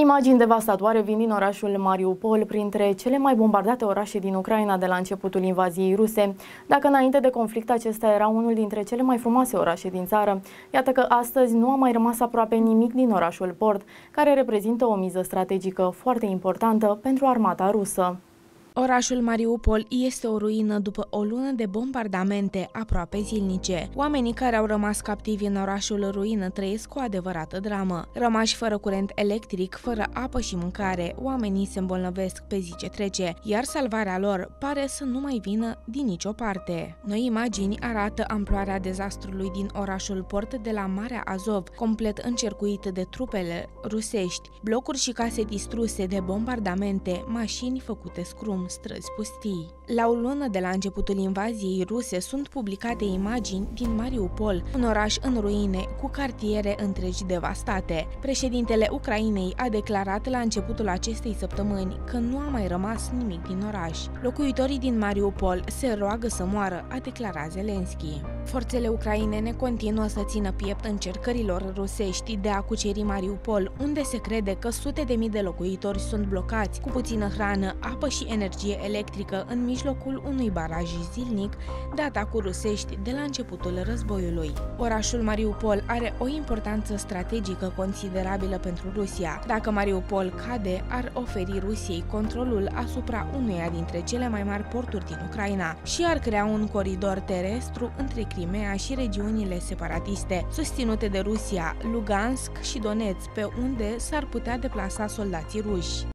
Imagini devastatoare vin din orașul Mariupol, printre cele mai bombardate orașe din Ucraina de la începutul invaziei ruse. Dacă înainte de conflict acesta era unul dintre cele mai frumoase orașe din țară, iată că astăzi nu a mai rămas aproape nimic din orașul Port, care reprezintă o miză strategică foarte importantă pentru armata rusă. Orașul Mariupol este o ruină după o lună de bombardamente aproape zilnice. Oamenii care au rămas captivi în orașul ruină trăiesc o adevărată dramă. Rămași fără curent electric, fără apă și mâncare, oamenii se îmbolnăvesc pe zi ce trece, iar salvarea lor pare să nu mai vină din nicio parte. Noi imagini arată amploarea dezastrului din orașul port de la Marea Azov, complet încercuit de trupele rusești, blocuri și case distruse de bombardamente, mașini făcute scrum, străzi pustii. La o lună de la începutul invaziei ruse sunt publicate imagini din Mariupol, un oraș în ruine cu cartiere întregi devastate. Președintele Ucrainei a declarat la începutul acestei săptămâni că nu a mai rămas nimic din oraș. Locuitorii din Mariupol se roagă să moară, a declarat Zelensky. Forțele ucrainene continuă să țină piept încercărilor rusești de a cuceri Mariupol, unde se crede că sute de mii de locuitori sunt blocați cu puțină hrană, apă și energie electrică în mijlocul unui baraj zilnic de atacuri rusești de la începutul războiului. Orașul Mariupol are o importanță strategică considerabilă pentru Rusia. Dacă Mariupol cade, ar oferi Rusiei controlul asupra unuia dintre cele mai mari porturi din Ucraina și ar crea un coridor terestru între Crimea și regiunile separatiste, susținute de Rusia, Lugansk și Donetsk, pe unde s-ar putea deplasa soldații ruși.